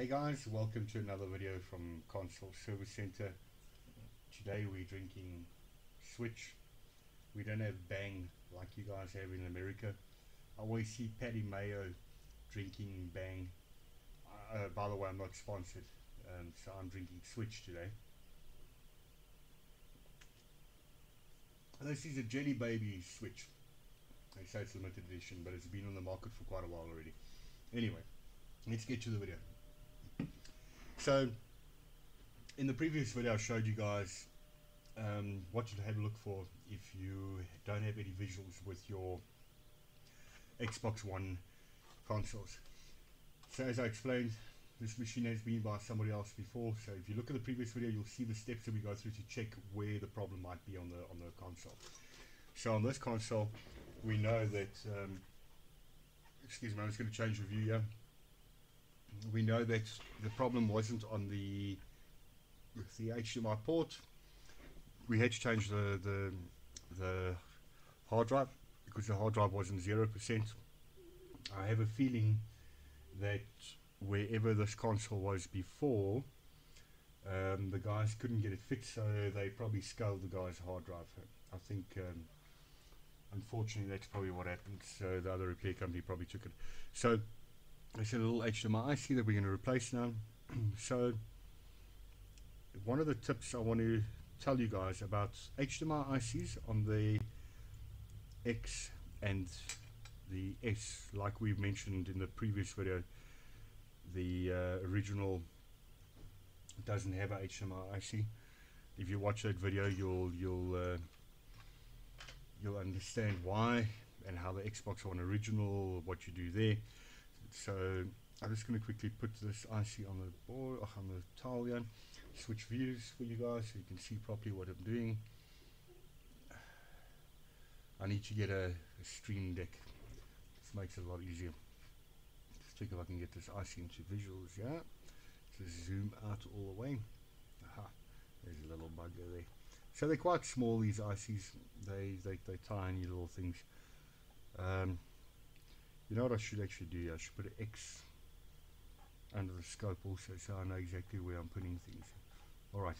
Hey guys, welcome to another video from Console Service Centre. Today we're drinking Switch. We don't have Bang like you guys have in America. I always see Patty Mayo drinking Bang. Uh, by the way, I'm not sponsored, um, so I'm drinking Switch today. This is a Jelly Baby Switch. They say it's limited edition, but it's been on the market for quite a while already. Anyway, let's get to the video. So, in the previous video, I showed you guys um, what you have to look for if you don't have any visuals with your Xbox One consoles. So, as I explained, this machine has been by somebody else before. So, if you look at the previous video, you'll see the steps that we go through to check where the problem might be on the on the console. So, on this console, we know that. Um, excuse me, I'm just going to change the view here we know that the problem wasn't on the the HDMI port. We had to change the the, the hard drive because the hard drive wasn't zero percent. I have a feeling that wherever this console was before, um, the guys couldn't get it fixed, so they probably scaled the guy's hard drive. I think, um, unfortunately, that's probably what happened. So the other repair company probably took it. So it's a little HDMI IC that we're going to replace now. so one of the tips I want to tell you guys about HDMI ICs on the X and the S like we mentioned in the previous video the uh, original doesn't have a HDMI IC if you watch that video you'll you'll uh, you'll understand why and how the Xbox One original what you do there so I'm just going to quickly put this IC on the board, on the tile here, switch views for you guys so you can see properly what I'm doing. I need to get a, a stream deck. This makes it a lot easier. Let's check if I can get this IC into visuals, yeah. So zoom out all the way. Aha, there's a little bugger there. So they're quite small, these ICs. They, they, they're tiny little things. Um, you know what I should actually do? I should put an X under the scope also so I know exactly where I'm putting things. Alright.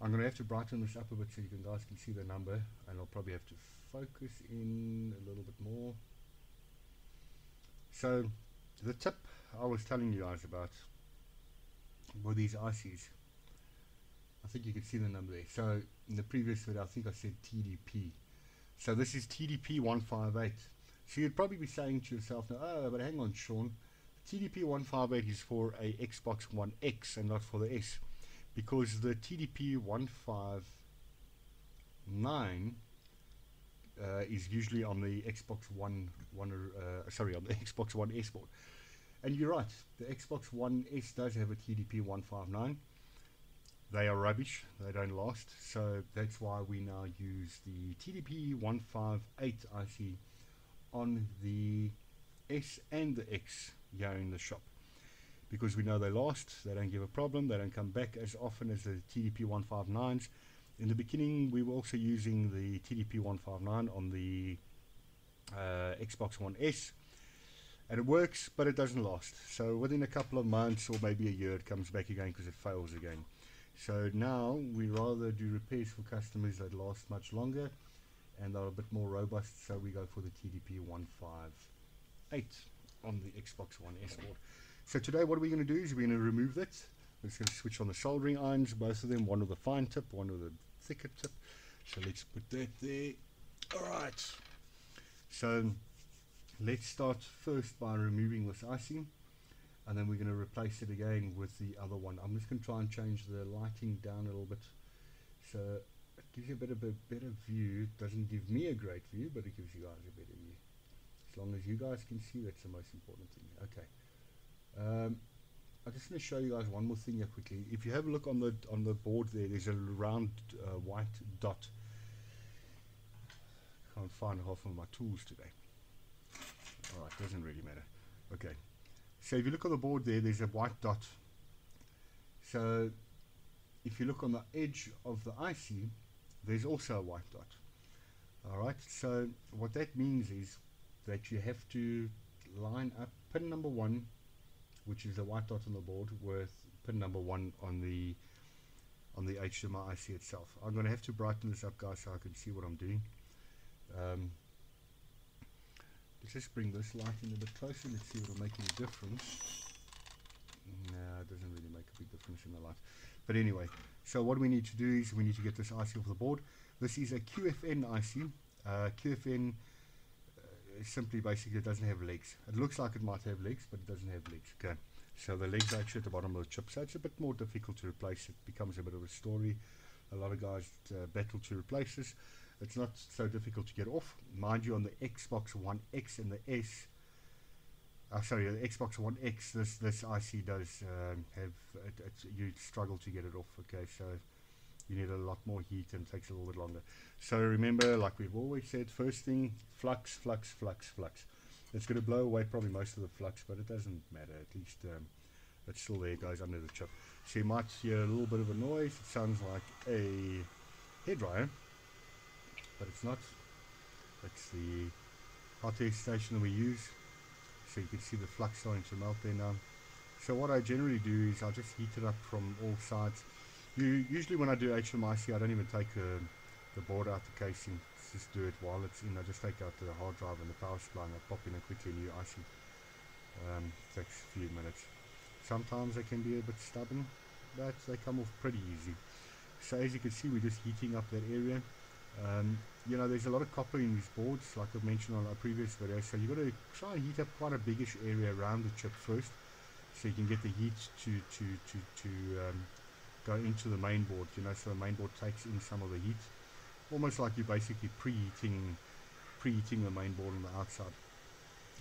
I'm going to have to brighten this up a bit so you guys can see the number and I'll probably have to focus in a little bit more. So the tip I was telling you guys about were these ICs. I think you can see the number there. So in the previous video I think I said TDP. So this is TDP 158. So you'd probably be saying to yourself, now, oh, but hang on, Sean. TDP 158 is for a Xbox One X and not for the S. Because the TDP 159 uh, is usually on the Xbox One, one uh, sorry, on the Xbox One S board. And you're right, the Xbox One S does have a TDP 159. They are rubbish, they don't last, so that's why we now use the TDP 158 IC on the S and the X here in the shop because we know they last, they don't give a problem, they don't come back as often as the TDP 159s. In the beginning we were also using the TDP 159 on the uh, Xbox One S and it works but it doesn't last. So within a couple of months or maybe a year it comes back again because it fails again. So now we rather do repairs for customers that last much longer and are a bit more robust so we go for the TDP 158 on the Xbox One S board. So today what we're we going to do is we're going to remove that. We're just going to switch on the soldering irons, both of them, one with a fine tip, one with a thicker tip. So let's put that there. Alright. So let's start first by removing this icing and then we're going to replace it again with the other one. I'm just going to try and change the lighting down a little bit so gives you a bit of a better view. Doesn't give me a great view, but it gives you guys a better view. As long as you guys can see, that's the most important thing. Okay. Um, I'm just going to show you guys one more thing here quickly. If you have a look on the on the board there, there's a round uh, white dot. Can't find half of my tools today. Alright, doesn't really matter. Okay. So if you look on the board there, there's a white dot. So if you look on the edge of the IC, there's also a white dot. Alright, so what that means is that you have to line up pin number one which is the white dot on the board, with pin number one on the on the HDMI IC itself. I'm going to have to brighten this up, guys, so I can see what I'm doing. Um, let's just bring this light in a bit closer. Let's see if it'll make any difference. No, it doesn't really make a big difference in the light. But anyway, so what we need to do is we need to get this IC off the board. This is a QFN IC. Uh, QFN uh, simply basically it doesn't have legs. It looks like it might have legs, but it doesn't have legs. Okay. So the legs are actually at the bottom of the chip, so it's a bit more difficult to replace. It becomes a bit of a story. A lot of guys uh, battle to replace this. It's not so difficult to get off. Mind you, on the Xbox One X and the S, uh, sorry, the Xbox One X, this this IC does um, have it, you struggle to get it off. Okay, so you need a lot more heat and takes a little bit longer. So remember, like we've always said, first thing, flux, flux, flux, flux. It's going to blow away probably most of the flux, but it doesn't matter. At least um, it's still there, guys, under the chip. So you might hear a little bit of a noise. It sounds like a hairdryer, but it's not. It's the hot air station we use. So you can see the flux starting to melt there now. So what I generally do is I just heat it up from all sides. You, usually when I do HMIC, I don't even take uh, the board out the casing just do it while it's in. I just take out the hard drive and the power supply and I pop in a quickly new IC. Um, takes a few minutes. Sometimes they can be a bit stubborn, but they come off pretty easy. So as you can see, we're just heating up that area. Um, you know, there's a lot of copper in these boards, like I've mentioned on a previous video. So you've got to try and heat up quite a biggish area around the chip first, so you can get the heat to to to to um, go into the main board. You know, so the main board takes in some of the heat almost like you're basically preheating preheating the main board on the outside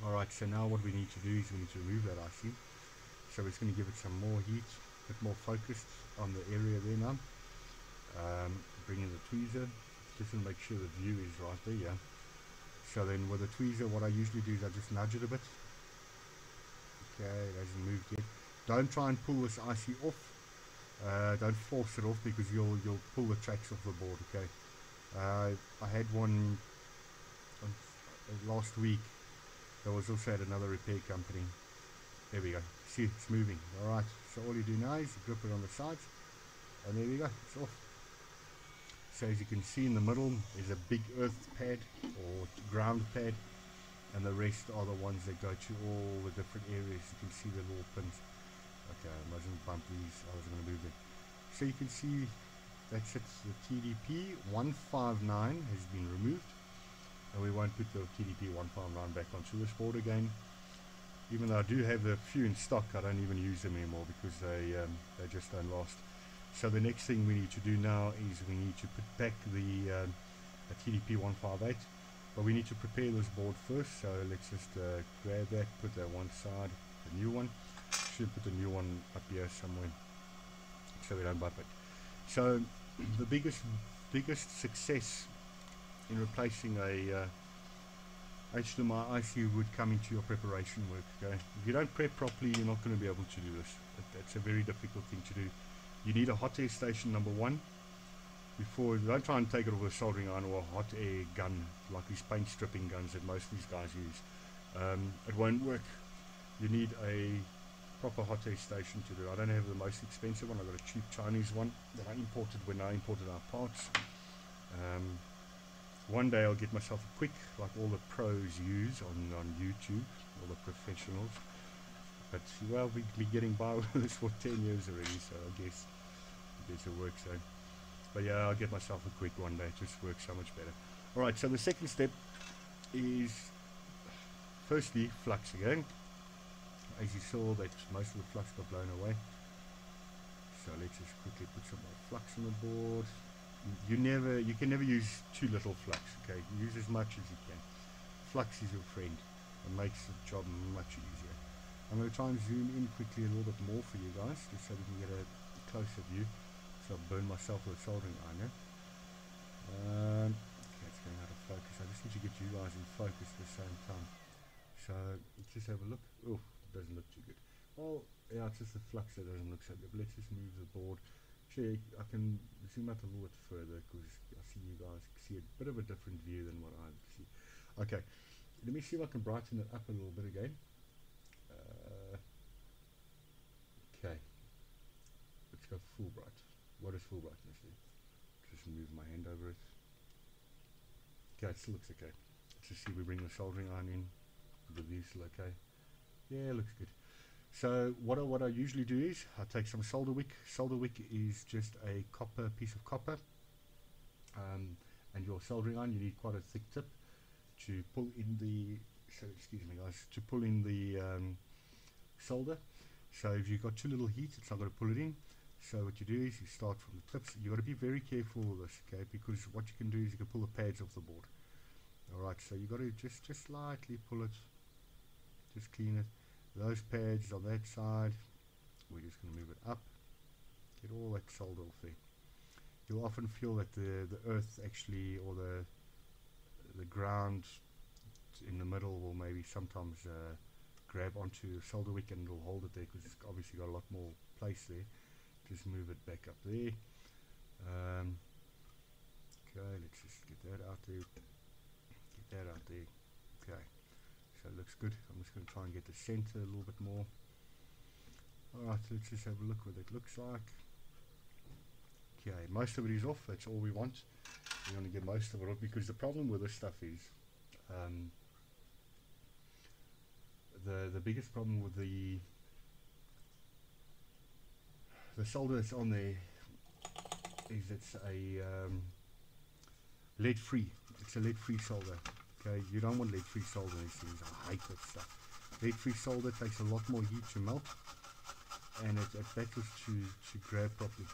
alright so now what we need to do is we need to remove that IC so it's going to give it some more heat a bit more focused on the area there now um, bring in the tweezer just to make sure the view is right there yeah so then with the tweezer what I usually do is I just nudge it a bit okay it hasn't moved yet don't try and pull this IC off uh, don't force it off because you'll you'll pull the tracks off the board okay uh, I had one uh, last week. There was also at another repair company. There we go. See, it's moving. Alright, so all you do now is grip it on the sides. And there we go, it's off. So as you can see in the middle is a big earth pad or ground pad. And the rest are the ones that go to all the different areas. You can see the little pins. Okay, I mustn't bump these. I was going to move them. So you can see that's it, the TDP 159 has been removed and we won't put the TDP 159 back onto this board again even though I do have a few in stock I don't even use them anymore because they um, they just don't last so the next thing we need to do now is we need to put back the, um, TDP 158 but we need to prepare this board first so let's just uh, grab that put that one side the new one should put the new one up here somewhere so we don't bump it so the biggest biggest success in replacing a uh, HDMI IC would come into your preparation work. Okay, if you don't prep properly, you're not going to be able to do this. That's a very difficult thing to do. You need a hot air station number one. Before, don't try and take it with a soldering iron or a hot air gun like these paint stripping guns that most of these guys use. Um, it won't work. You need a proper hot air station to do. I don't have the most expensive one. I've got a cheap Chinese one that I imported when I imported our parts. Um, one day I'll get myself a quick, like all the pros use on, on YouTube, all the professionals. But well, we've been getting by with this for 10 years already, so I guess, I guess it works. So. But yeah, I'll get myself a quick one day. It just works so much better. Alright, so the second step is firstly flux again as you saw that most of the flux got blown away so let's just quickly put some more flux on the board you never you can never use too little flux okay use as much as you can flux is your friend and makes the job much easier I'm going to try and zoom in quickly a little bit more for you guys just so we can get a closer view so I've burned myself with a soldering iron um, okay it's going out of focus I just need to get you guys in focus at the same time so let's just have a look oh doesn't look too good. Well, yeah, it's just the flux that doesn't look so good. But let's just move the board. Actually, I can zoom out a little bit further because I see you guys see a bit of a different view than what I see. Okay, let me see if I can brighten it up a little bit again. Uh, full bright. What full brightness do? Just move my hand over it. Okay, it still looks okay. Let's just see we bring the soldering iron in. The view still okay. Yeah, looks good. So what I, what I usually do is I take some solder wick. Solder wick is just a copper piece of copper. Um, and your soldering iron, you need quite a thick tip to pull in the, so excuse me guys, to pull in the um, solder. So if you've got too little heat, it's not going to pull it in. So what you do is you start from the tips. You've got to be very careful with this, okay? Because what you can do is you can pull the pads off the board. Alright, so you've got to just, just slightly pull it, just clean it. Those pads on that side, we're just going to move it up, get all that solder off there. You'll often feel that the, the earth actually, or the, the ground in the middle will maybe sometimes uh, grab onto the solder wick and it'll hold it there because it's obviously got a lot more place there. Just move it back up there. Um, okay, let's just get that out there. Get that out there. Okay, so it looks good. I'm just going to try and get the center a little bit more. Alright, let's just have a look what it looks like. Okay, most of it is off. That's all we want. We want to get most of it off because the problem with this stuff is um, the the biggest problem with the the solder that's on there is it's a um, lead free it's a lead free solder okay you don't want lead free solder in these things I hate that stuff lead free solder takes a lot more heat to melt and it, it battles to, to grab properly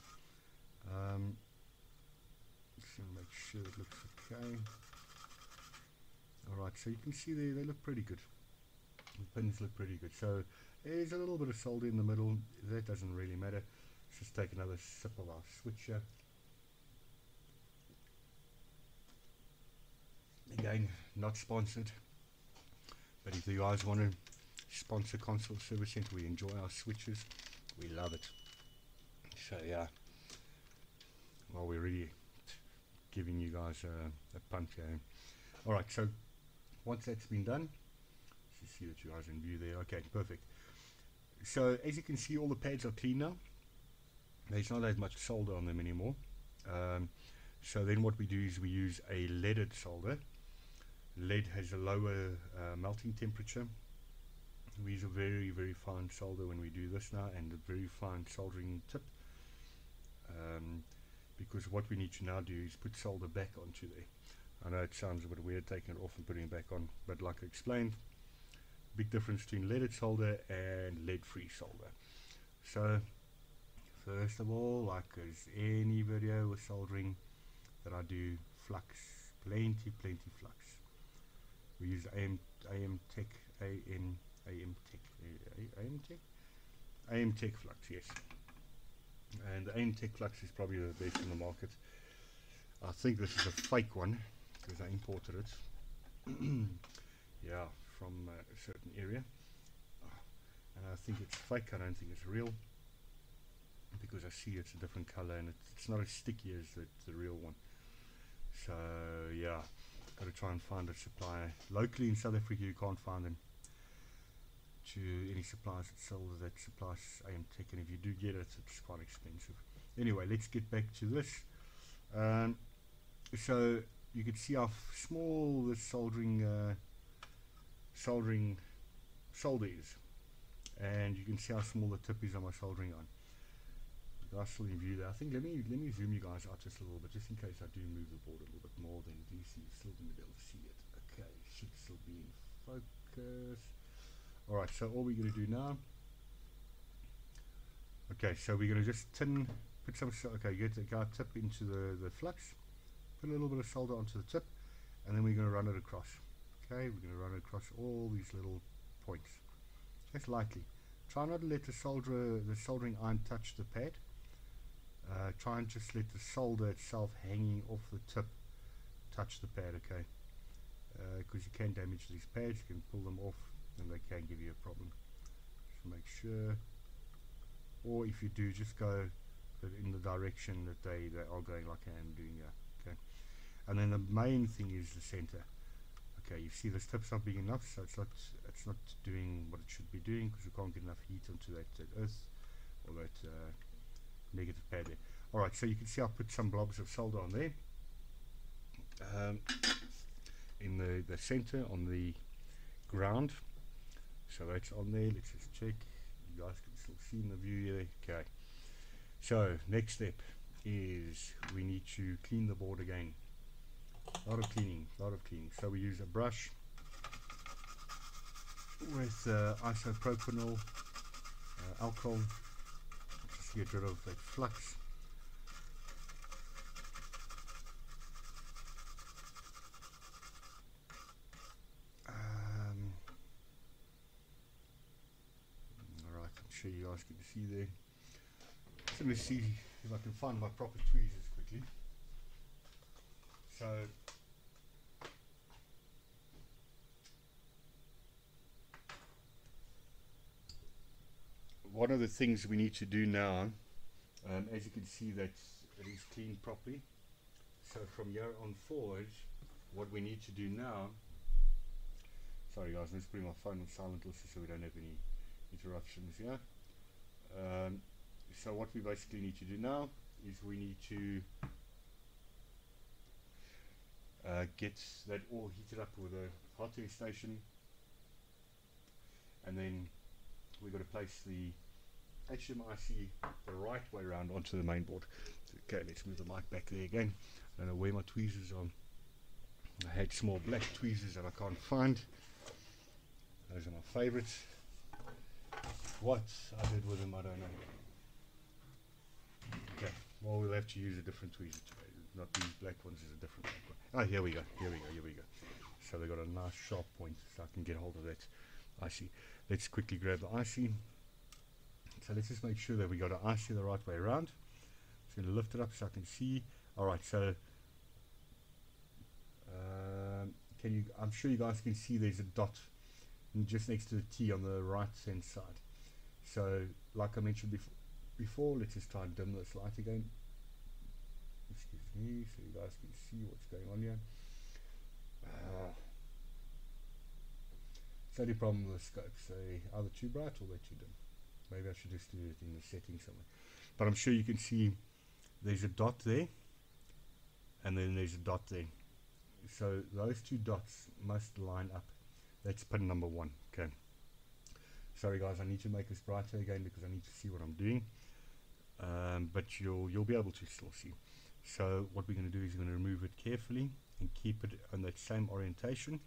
um, just make sure it looks okay alright so you can see there they look pretty good the pins look pretty good. So there's a little bit of solder in the middle. That doesn't really matter. Just take another sip of our switcher. Again, not sponsored. But if you guys want to sponsor Console Service Centre, we enjoy our switches. We love it. So yeah. Well, we're really giving you guys a, a punch eh? game. Alright, so once that's been done, see that you guys in view there. Okay, perfect. So as you can see, all the pads are clean now. There's not as much solder on them anymore. Um, so then what we do is we use a leaded solder. Lead has a lower uh, melting temperature. We use a very, very fine solder when we do this now and a very fine soldering tip. Um, because what we need to now do is put solder back onto there. I know it sounds a bit weird taking it off and putting it back on, but like I explained, big difference between leaded solder and lead free solder so first of all like as any video with soldering that I do flux plenty plenty flux? We use AM, AM Tech AM, AM Tech Amtech? AM Tech flux yes. And the Amtech flux is probably the best in the market. I think this is a fake one because I imported it. Yeah from a certain area. Ah, and I think it's fake. I don't think it's real because I see it's a different color and it's, it's not as sticky as the, the real one. So yeah got to try and find a supplier. Locally in South Africa you can't find them to any suppliers that sell that supplies AM Tech and if you do get it it's quite expensive. Anyway let's get back to this. Um, so you can see how small this soldering uh, soldering is, and you can see how small the tip is on my soldering iron you guys still in view there. I think let me let me zoom you guys out just a little bit just in case I do move the board a little bit more than you see you're still going to be able to see it okay. Should still be in focus. Alright so all we're going to do now okay so we're going to just tin put some okay get the guard tip into the the flux put a little bit of solder onto the tip and then we're going to run it across okay? We're going to run it across all these little points. Just lightly try not to let the solder the soldering iron touch the pad uh, try and just let the solder itself hanging off the tip touch the pad okay? Because uh, you can damage these pads you can pull them off and they can give you a problem. Make sure. Or if you do just go in the direction that they, they are going like I am doing here okay? And then the main thing is the center. Okay you see the tip's not big enough so it's not it's not doing what it should be doing because we can't get enough heat onto that, that earth or that uh, negative pad there. Alright, so you can see I put some blobs of solder on there. Um, in the, the center on the ground. So that's on there. Let's just check. You guys can still see in the view here. Okay. So next step is we need to clean the board again. A lot of cleaning, a lot of cleaning. So we use a brush with uh, isopropanol uh, alcohol rid of that flux. Um, Alright, I'm sure you guys can see there. So let me see if I can find my proper tweezers quickly. So one of the things we need to do now, um, as you can see that it is cleaned properly. So from here on forward, what we need to do now, sorry guys, let's put my phone on silent also so we don't have any interruptions here. Um, so what we basically need to do now is we need to uh, get that all heated up with a hot air station and then we've got to place the HMIC the right way around onto the main board. Okay, let's move the mic back there again. I don't know where my tweezers are. I had small black tweezers that I can't find. Those are my favourites. What I did with them, I don't know. Okay, well we'll have to use a different tweezer today. Not these black ones, is a different black one. Oh, here we go, here we go, here we go. So they've got a nice sharp point, so I can get hold of that IC. Let's quickly grab the IC. So let's just make sure that we got our IC the right way around. Just going to lift it up so I can see. Alright, so um, can you? I'm sure you guys can see there's a dot just next to the T on the right hand side. So, like I mentioned before, before let's just try and dim this light again. Excuse me, so you guys can see what's going on here. Uh, it's only problem with the scope, so either too bright or way too dim. Maybe I should just do it in the settings somewhere. But I'm sure you can see there's a dot there, and then there's a dot there. So those two dots must line up. That's pin number one. Okay. Sorry guys, I need to make this brighter again because I need to see what I'm doing. Um, but you'll you'll be able to still see. So what we're going to do is we're going to remove it carefully and keep it on that same orientation.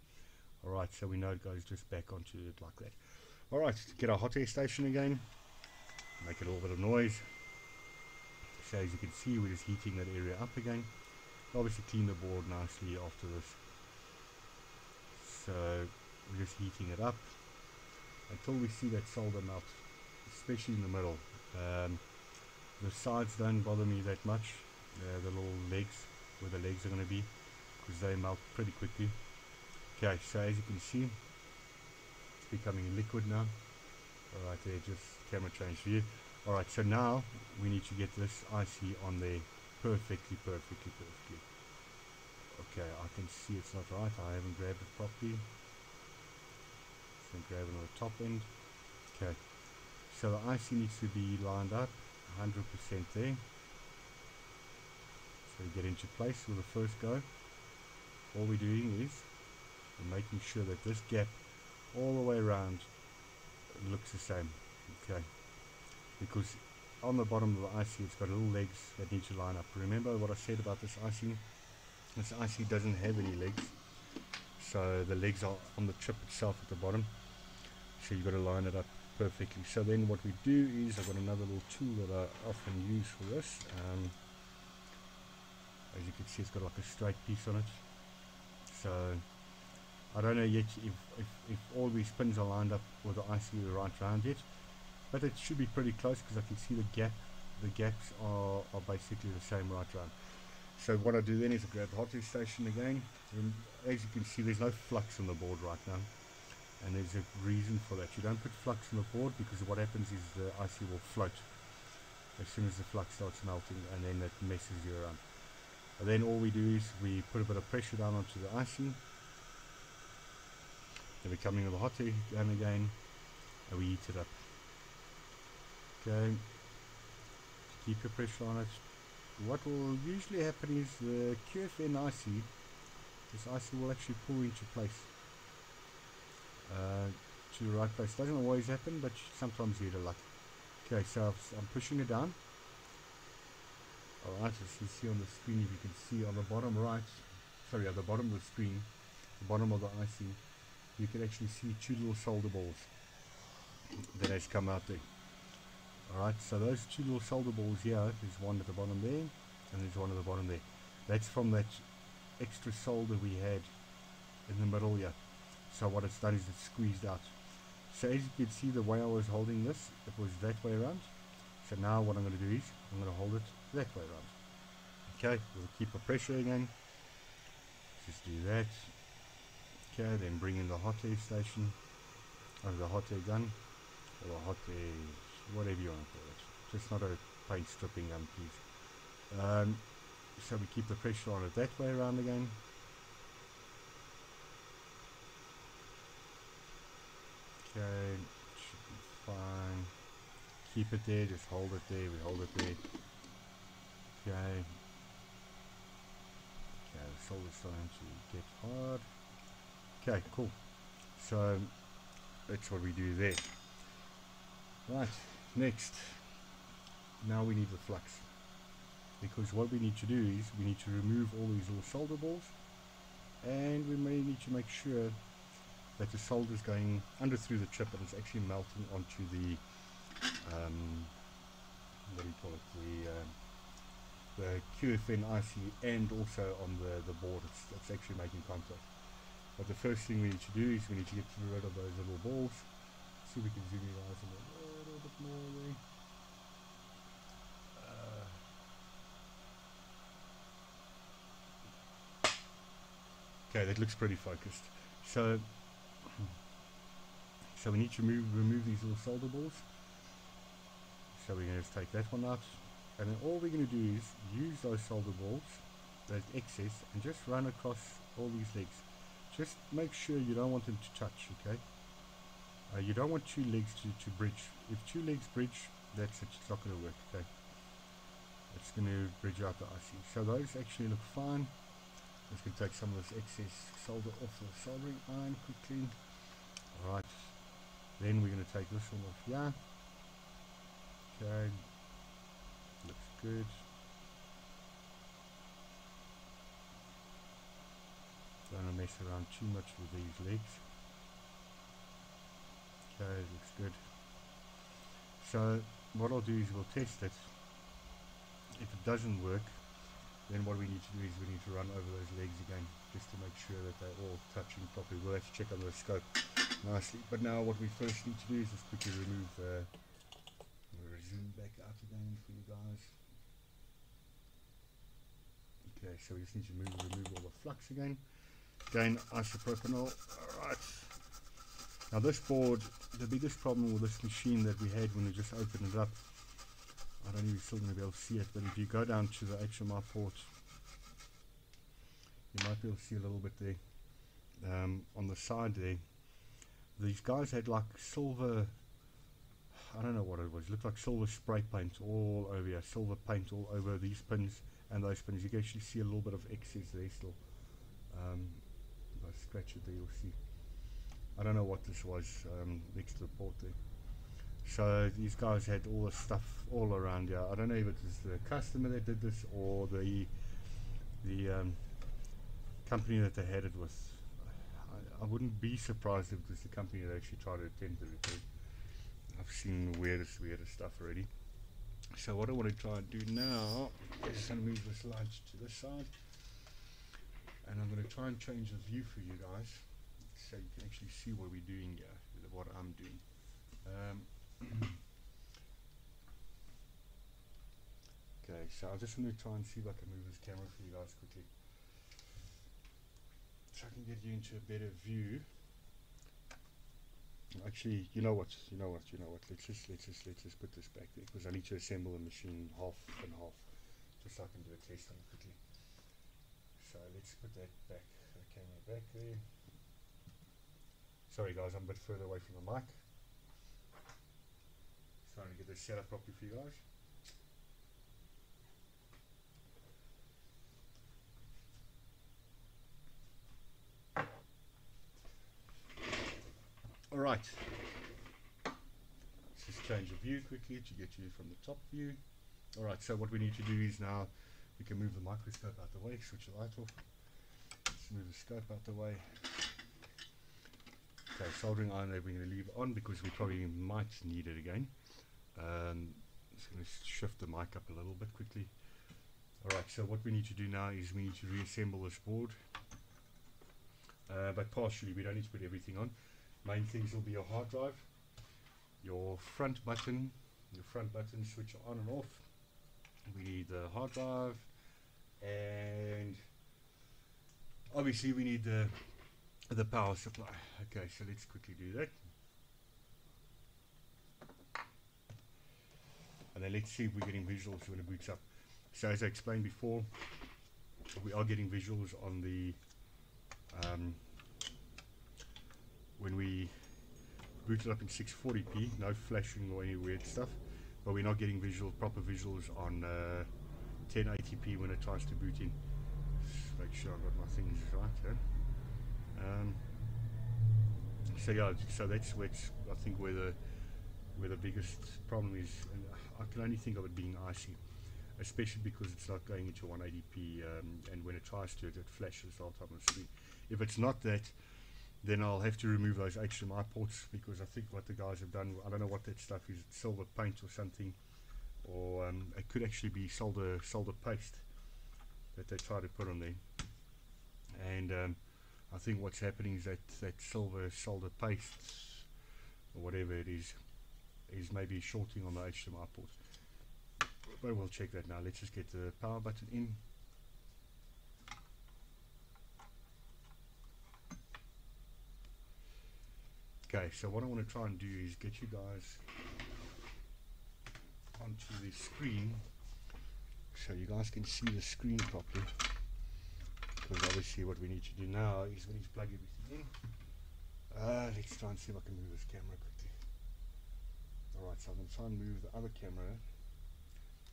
Alright, so we know it goes just back onto it like that. Alright, get our hot air station again. Make a little bit of noise. So as you can see, we're just heating that area up again. Obviously clean the board nicely after this. So we're just heating it up until we see that solder melt, especially in the middle. Um, the sides don't bother me that much, uh, the little legs, where the legs are going to be, because they melt pretty quickly. Okay, so as you can see, becoming liquid now. Alright there, just camera change view. Alright, so now we need to get this IC on there perfectly, perfectly, perfectly. Okay, I can see it's not right, I haven't grabbed it properly. So grab it on the top end. Okay, so the IC needs to be lined up 100% there. So we get into place with the first go. All we're doing is we're making sure that this gap all the way around looks the same. Okay, because on the bottom of the IC it's got little legs that need to line up. Remember what I said about this IC? This IC doesn't have any legs. So the legs are on the chip itself at the bottom. So you've got to line it up perfectly. So then what we do is, I've got another little tool that I often use for this. Um, as you can see, it's got like a straight piece on it. So I don't know yet if, if, if all these pins are lined up with the IC right round yet. But it should be pretty close because I can see the gap. The gaps are, are basically the same right round. So what I do then is I grab the hot air station again. And as you can see, there's no flux on the board right now and there's a reason for that. You don't put flux on the board because what happens is the IC will float as soon as the flux starts melting and then it messes you around. And then all we do is we put a bit of pressure down onto the IC. We're coming with the hot gun again and we heat it up. Okay. keep your pressure on it what will usually happen is the QFN IC this IC will actually pull into place. Uh, to the right place. Doesn't always happen but sometimes you get a luck. Okay so I'm pushing it down. Alright as you see on the screen if you can see on the bottom right sorry at the bottom of the screen the bottom of the IC you can actually see two little solder balls that has come out there. Alright so those two little solder balls here there's one at the bottom there and there's one at the bottom there. That's from that extra solder we had in the middle here. So what it's done is it's squeezed out. So as you can see the way I was holding this it was that way around. So now what I'm going to do is I'm going to hold it that way around. Okay we'll keep the pressure again just do that okay then bring in the hot air station or the hot air gun or hot air whatever you want to call it. Just not a paint stripping gun please. Um, so we keep the pressure on it that way around again? Okay should be fine. Keep it there just hold it there we hold it there. Okay. Okay the solder's starting to get hard okay cool. So that's what we do there. Right next. Now we need the flux. Because what we need to do is we need to remove all these little solder balls and we may need to make sure that the solder is going under through the chip and it's actually melting onto the um, what do you call it? The uh, the QFN IC and also on the, the board. It's, it's actually making contact but the first thing we need to do is we need to get rid of those little balls see if we can zoom out a little bit more there uh. Okay, that looks pretty focused. So, so we need to move, remove these little solder balls. So we're going to take that one out. And then all we're going to do is use those solder balls, those excess, and just run across all these legs. Just make sure you don't want them to touch, okay? Uh, you don't want two legs to, to bridge. If two legs bridge, that's it, it's not going to work, okay? It's going to bridge out the IC. So those actually look fine. Just going to take some of this excess solder off the soldering iron quickly. Alright, then we're going to take this one off Yeah. Okay, looks good. Don't want to mess around too much with these legs. Okay, looks good. So what I'll do is we'll test it. If it doesn't work, then what we need to do is we need to run over those legs again just to make sure that they're all touching properly. We'll have to check on the scope nicely. But now what we first need to do is just quickly remove the zoom back out again for you guys. Okay, so we just need to move, remove all the flux again. Again, isopropanol. Alright. Now this board, the biggest problem with this machine that we had when we just opened it up I don't know if you're still going to be able to see it, but if you go down to the HMI port, you might be able to see a little bit there. Um, on the side there, these guys had like silver, I don't know what it was, it looked like silver spray paint all over here, silver paint all over these pins and those pins. You can actually see a little bit of excess there still. Um, I scratch you'll see. I don't know what this was um, next to the port there. So these guys had all the stuff all around here. I don't know if it was the customer that did this or the the um, company that they had it with. I, I, wouldn't be surprised if it was the company that actually tried to attend to it. I've seen weirdest, weirdest stuff already. So what I want to try and do now is I'm going to move this light to this side. And I'm going to try and change the view for you guys so you can actually see what we're doing here, what I'm doing. Um, okay, so I'm just going to try and see if I can move this camera for you guys quickly. So I can get you into a better view. Actually, you know what, you know what, you know what, let's just, let's just, let's just put this back there because I need to assemble the machine half and half just so I can do a test on it quickly. So let's put that back, the camera back there. Sorry guys, I'm a bit further away from the mic. Just trying to get this set up properly for you guys. Alright, let's just change the view quickly to get you from the top view. Alright, so what we need to do is now we can move the microscope out the way, switch the light off. Let's move the scope out the way. Okay, soldering iron there we're going to leave on because we probably might need it again. Um, just going to shift the mic up a little bit quickly. Alright, so what we need to do now is we need to reassemble this board. Uh, but partially, we don't need to put everything on. Main things will be your hard drive, your front button, your front button switch on and off. We need the hard drive, and obviously we need the the power supply. Okay, so let's quickly do that. And then let's see if we're getting visuals when it boots up. So as I explained before, we are getting visuals on the um, when we boot it up in 640p, no flashing or any weird stuff, but we're not getting visual proper visuals on uh, 1080p when it tries to boot in. Just make sure I've got my things right. Um, so yeah, so that's what's I think where the where the biggest problem is, and I can only think of it being IC especially because it's not going into 180p um, and when it tries to it, it flashes the time on the screen. If it's not that, then I'll have to remove those HDMI ports because I think what the guys have done, I don't know what that stuff is, silver paint or something, or um, it could actually be solder solder paste that they try to put on there. And um, I think what's happening is that that silver solder paste or whatever it is is maybe shorting on the HDMI port. But we'll check that now. Let's just get the power button in. Okay, so what I want to try and do is get you guys onto the screen so you guys can see the screen properly. Because obviously what we need to do now is we need to plug everything in. Uh, let's try and see if I can move this camera quickly. Alright, so I'm going to try and move the other camera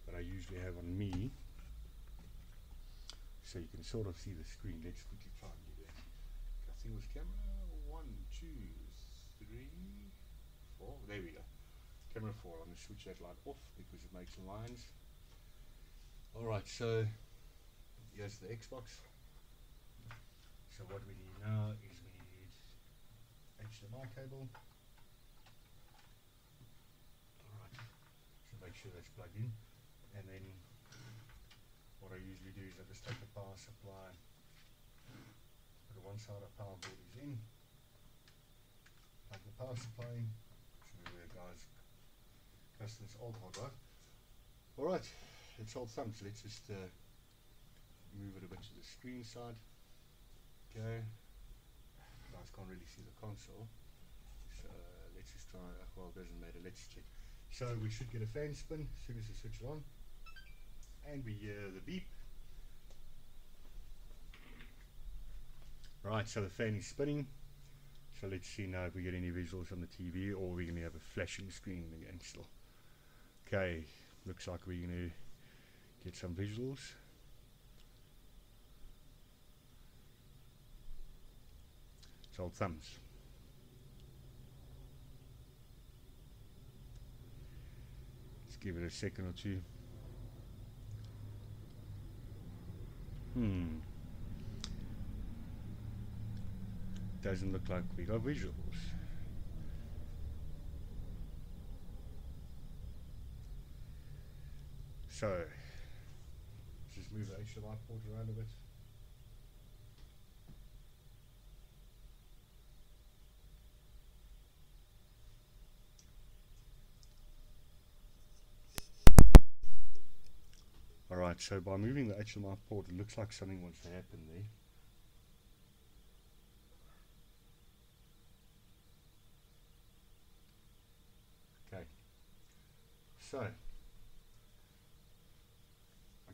that I usually have on me so you can sort of see the screen. Let's quickly try and do that. I think it camera one, two, three, four. There we go. Camera four. I'm going to switch that light off because it makes lines. Alright, so here's the Xbox. So what we need now is we need HDMI cable. Alright, so make sure that's plugged in and then what I usually do is I just take the power supply, put the one side of power board is in, plug the power supply in, so the guys customer's old hard drive. Alright, it's old thumbs, let's just uh, move it a bit to the screen side. Okay, guys can't really see the console, so let's just try, well it doesn't matter, let's check. So we should get a fan spin as soon as we switch it on and we hear the beep. Right, so the fan is spinning. So let's see now if we get any visuals on the TV or we're going to have a flashing screen again still. Okay, looks like we're going to get some visuals. It's old thumbs. Let's give it a second or two. Hmm. Doesn't look like we got visuals. So, just move the HDMI port around a bit. Alright, so by moving the HDMI port, it looks like something wants to happen there. Okay. So.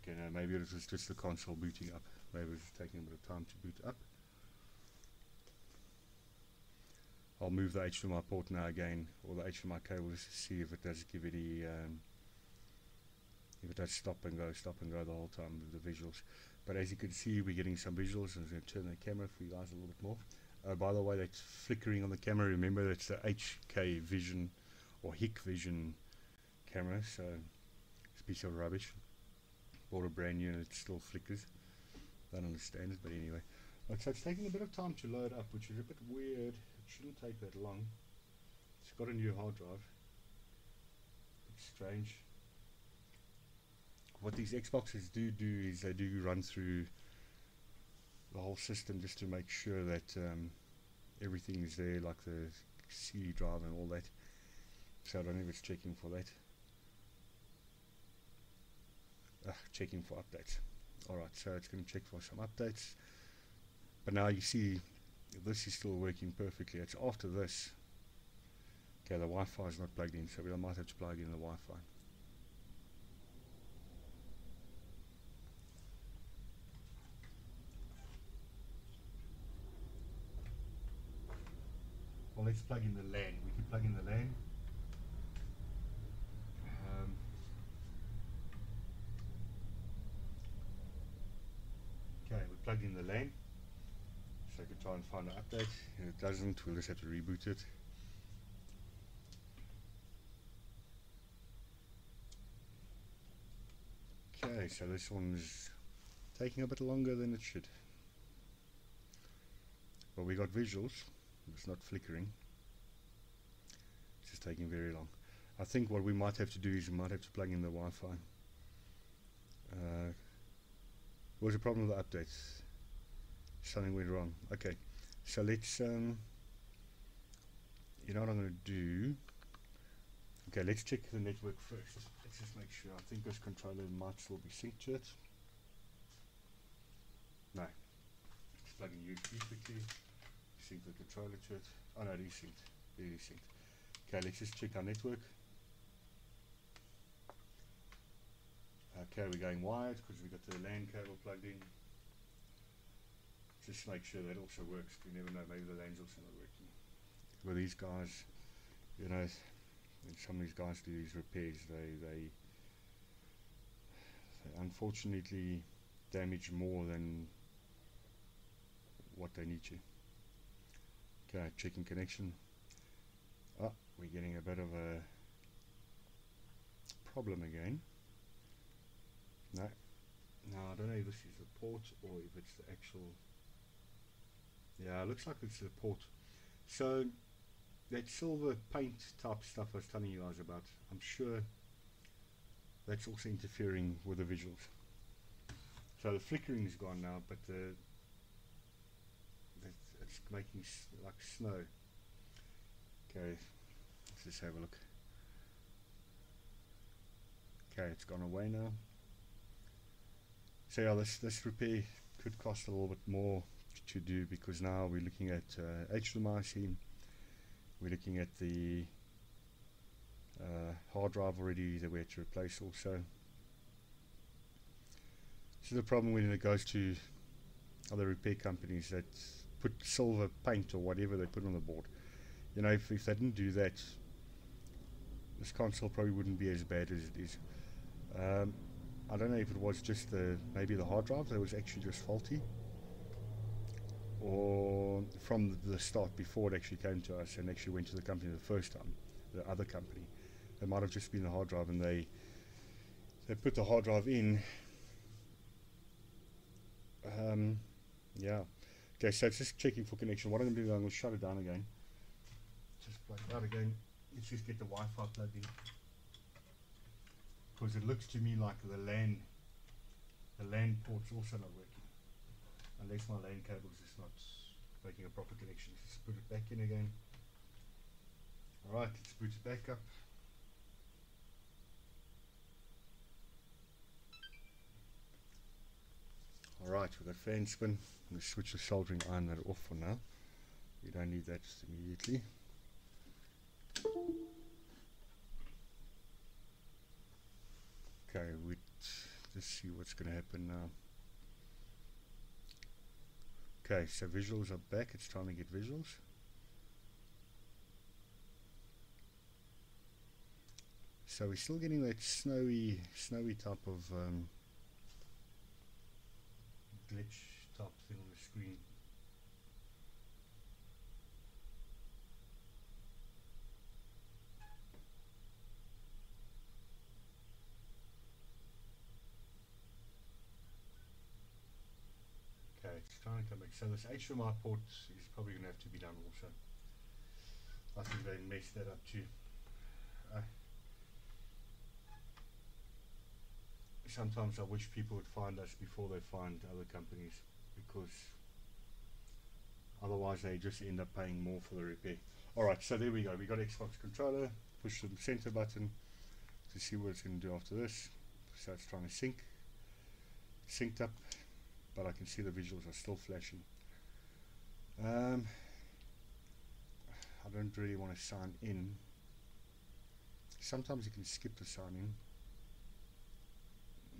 Okay, now maybe it was just the console booting up. Maybe it's taking a bit of time to boot up. I'll move the HDMI port now again, or the HDMI cable, just to see if it does give any um, if it does stop and go, stop and go the whole time with the visuals. But as you can see, we're getting some visuals. I'm going to turn the camera for you guys a little bit more. Uh, by the way, that's flickering on the camera. Remember, that's the HK Vision or Hikvision camera, so it's a piece of rubbish. Bought a brand new and it still flickers. Don't understand it, but anyway. Right, so it's taking a bit of time to load up, which is a bit weird. It shouldn't take that long. It's got a new hard drive. It's strange. What these Xboxes do do is they do run through the whole system just to make sure that um, everything is there, like the CD drive and all that. So I don't know if it's checking for that. Uh, checking for updates. Alright, so it's going to check for some updates. But now you see this is still working perfectly. It's after this. Okay, the Wi-Fi is not plugged in, so we might have to plug in the Wi-Fi. Well, let's plug in the LAN. We can plug in the LAN. Um, plugged in the LAN. So I could try and find an update. If it doesn't, we'll just have to reboot it. Okay, so this one's taking a bit longer than it should. But we got visuals. It's not flickering. It's just taking very long. I think what we might have to do is we might have to plug in the Wi-Fi. Uh, what was the problem with the updates? Something went wrong. Okay, so let's, um, you know what I'm going to do? Okay, let's check the network first. Let's just make sure. I think this controller might still be synced to it. No. Let's plug in USB quickly sync the controller to it. Oh no, it is synced. It is synced. Okay, let's just check our network. Uh, okay, we're going wired because we've got the LAN cable plugged in. Just make sure that also works. You never know, maybe the LAN's also not working. Well, these guys, you know, some of these guys do these repairs. They, they, they unfortunately damage more than what they need to. Okay, checking connection. Oh, we're getting a bit of a problem again. No, no, I don't know if this is the port or if it's the actual. Yeah, it looks like it's the port. So that silver paint type stuff I was telling you guys about, I'm sure that's also interfering with the visuals. So the flickering is gone now, but the it's making like snow. Okay, let's just have a look. Okay, it's gone away now. So yeah, this, this repair could cost a little bit more to do because now we're looking at uh, HDMI we're looking at the uh, hard drive already that we had to replace also. This is the problem when it goes to other repair companies that put silver paint or whatever they put on the board. You know, if, if they didn't do that, this console probably wouldn't be as bad as it is. Um, I don't know if it was just the maybe the hard drive that was actually just faulty, or from the start before it actually came to us and actually went to the company the first time, the other company. It might have just been the hard drive, and they they put the hard drive in. Um, yeah, Okay, so it's just checking for connection. What I'm going to do, I'm going to shut it down again. Just plug it out again. Let's just get the Wi-Fi plugged in. Because it looks to me like the LAN, the LAN port's also not working. Unless my LAN cable is just not making a proper connection. Let's put it back in again. Alright, let's boot it back up. Alright, we've got fan spin. I'm going to switch the soldering iron that off for now. We don't need that just immediately. Okay, we let's see what's going to happen now. Okay, so visuals are back. It's trying to get visuals. So we're still getting that snowy, snowy type of um, glitch type thing on the screen. Don't come back. So this HDMI port is probably going to have to be done also. I think they messed that up too. Uh, sometimes I wish people would find us before they find other companies because otherwise they just end up paying more for the repair. Alright, so there we go. We got Xbox controller. Push the center button to see what it's going to do after this. So it's trying to sync. Synced up, but I can see the visuals are still flashing. Um, I don't really want to sign in. Sometimes you can skip the sign in.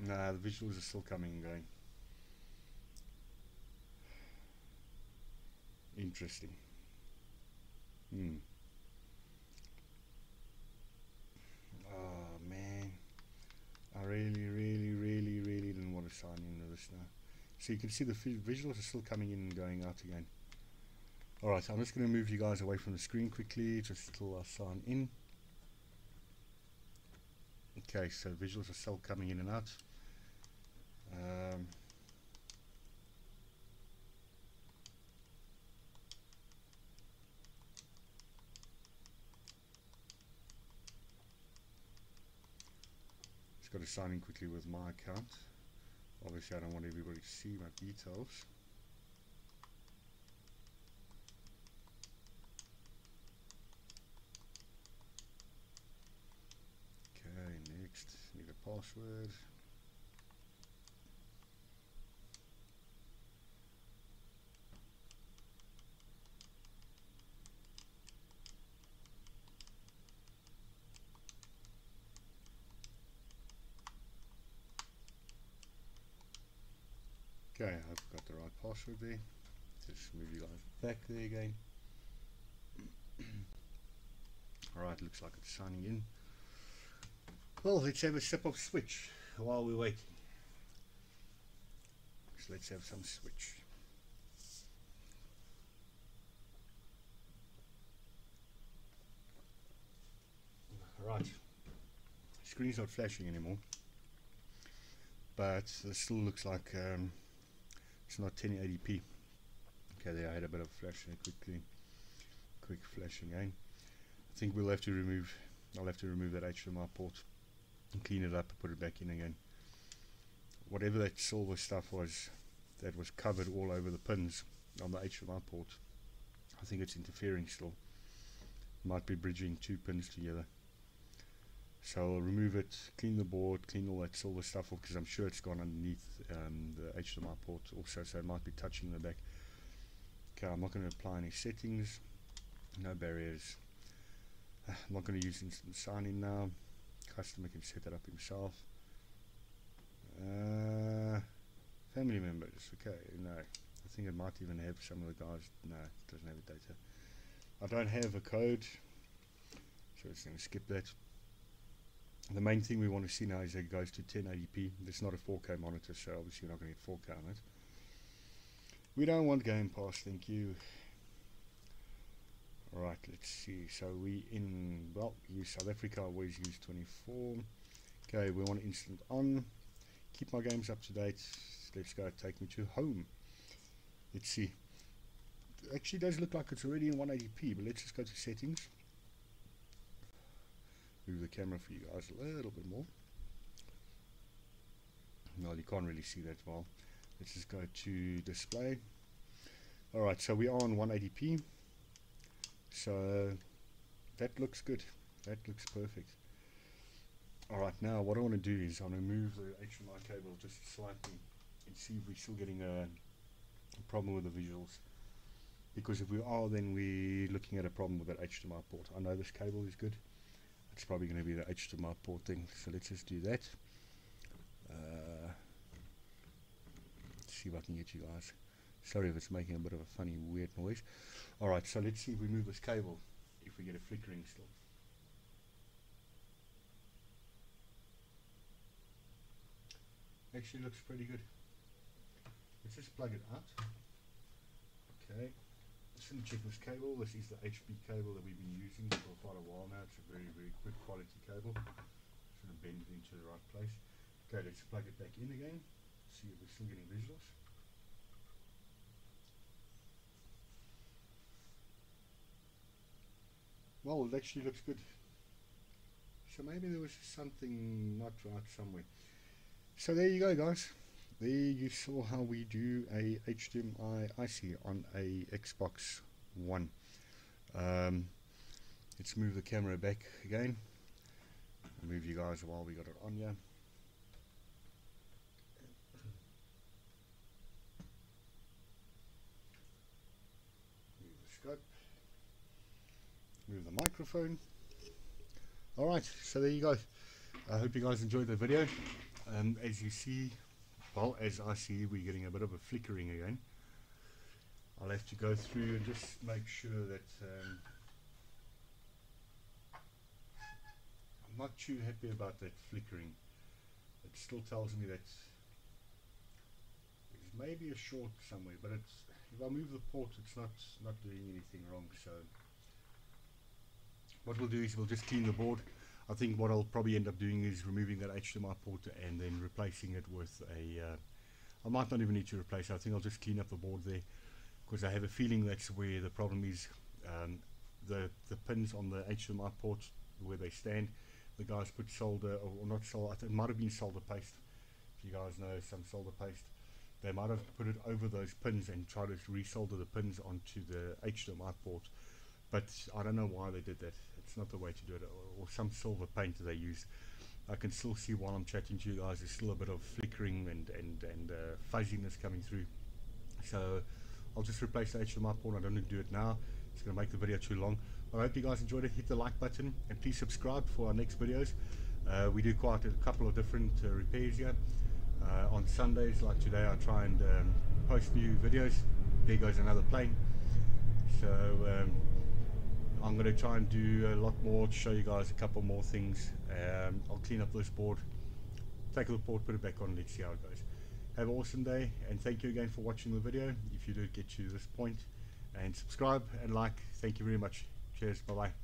Nah, the visuals are still coming and going. Interesting. Hmm. Oh man. I really, really, really, really didn't want to sign into this now. So you can see the visuals are still coming in and going out again. Alright, I'm just going to move you guys away from the screen quickly just till I sign in. Okay, so visuals are still coming in and out. Um, just got to sign in quickly with my account. Obviously I don't want everybody to see my details. Okay, next, need a password. Okay, I've got password there. Just move you guys back there again. Alright, looks like it's signing in. Well, let's have a sip of switch while we're waiting. So let's have some switch. Right, screen's not flashing anymore, but it still looks like um, it's not 1080p okay there I had a bit of flash quickly quick flashing again eh? I think we'll have to remove I'll have to remove that HDMI port and clean it up and put it back in again. Whatever that silver stuff was that was covered all over the pins on the HDMI port I think it's interfering still. Might be bridging two pins together so I'll remove it, clean the board, clean all that silver stuff off because I'm sure it's gone underneath um, the HDMI port also, so it might be touching the back. Okay, I'm not going to apply any settings, no barriers. I'm not going to use instant sign-in now. Customer can set that up himself. Uh, family members, okay, no. I think it might even have some of the guys, no, it doesn't have the data. I don't have a code, so it's going to skip that the main thing we want to see now is that it goes to 1080p. It's not a 4K monitor, so obviously we're not going to get 4K on it. We don't want Game Pass, thank you. Right, let's see. So we in, well, use South Africa, always use 24. Okay, we want instant on. Keep my games up to date. Let's go take me to home. Let's see. It actually does look like it's already in 180p, but let's just go to settings move the camera for you guys a little bit more. Well, you can't really see that well. Let's just go to display. Alright, so we are on 180p. So that looks good. That looks perfect. Alright, now what I want to do is I'm going to move the HDMI cable just slightly and see if we're still getting a, a problem with the visuals. Because if we are, then we're looking at a problem with that HDMI port. I know this cable is good it's probably going to be the HDMI port thing so let's just do that. Uh, see if I can get you guys. Sorry if it's making a bit of a funny weird noise. Alright so let's see if we move this cable if we get a flickering still. Actually looks pretty good. Let's just plug it out. Okay some cable. This is the HB cable that we've been using for quite a while now. It's a very, very good quality cable. Sort of it into the right place. Okay, let's plug it back in again. See if we're still getting visuals. Well, it actually looks good. So maybe there was something not right somewhere. So there you go, guys there you saw how we do a HDMI IC on a Xbox One. Um, let's move the camera back again. I'll move you guys while we got it on here. Move the scope. Move the microphone. Alright so there you go. I hope you guys enjoyed the video. Um, as you see well as I see we're getting a bit of a flickering again. I'll have to go through and just make sure that um, I'm not too happy about that flickering. It still tells me that there's maybe a short somewhere but it's if I move the port it's not not doing anything wrong so. What we'll do is we'll just clean the board I think what I'll probably end up doing is removing that HDMI port and then replacing it with a uh, I might not even need to replace it. I think I'll just clean up the board there because I have a feeling that's where the problem is. Um, the the pins on the HDMI port where they stand the guys put solder or not solder it might have been solder paste. If you guys know some solder paste. They might have put it over those pins and tried to resolder the pins onto the HDMI port but I don't know why they did that it's not the way to do it or, some silver paint that they use. I can still see while I'm chatting to you guys there's still a bit of flickering and, and, and uh, fuzziness coming through. So I'll just replace the HDMI port. I don't need to do it now. It's going to make the video too long. But I hope you guys enjoyed it. Hit the like button and please subscribe for our next videos. Uh, we do quite a couple of different uh, repairs here. Uh, on Sundays like today I try and um, post new videos. There goes another plane. So um, I'm going to try and do a lot more to show you guys a couple more things. Um, I'll clean up this board take the board put it back on let's see how it goes. Have an awesome day and thank you again for watching the video. If you did get to this point and subscribe and like thank you very much. Cheers bye bye